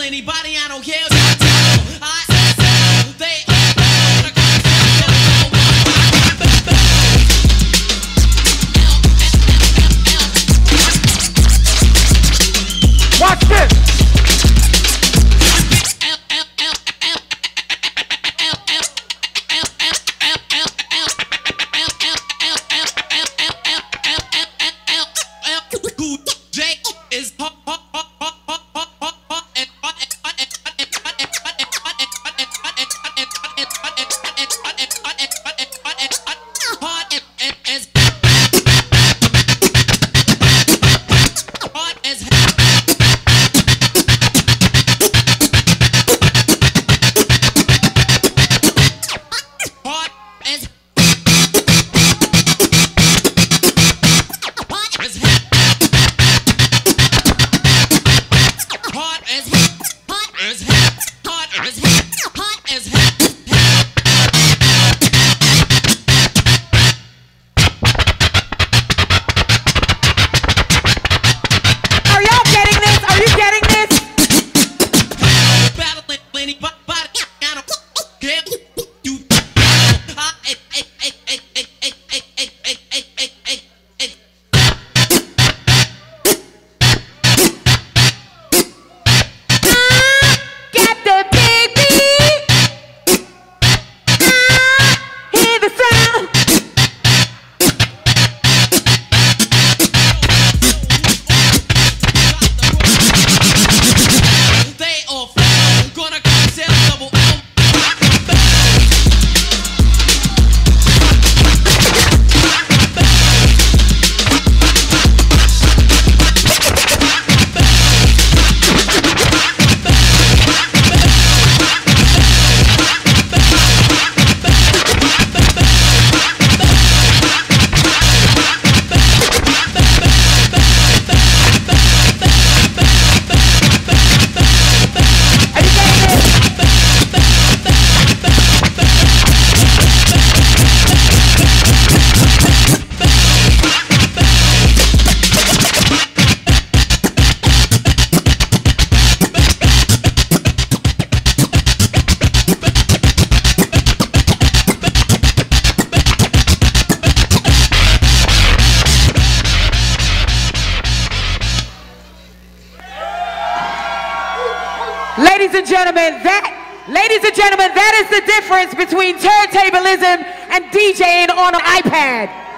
anybody, I don't care. Get Ladies and gentlemen, that Ladies and gentlemen, that is the difference between turntablism and DJing on an iPad.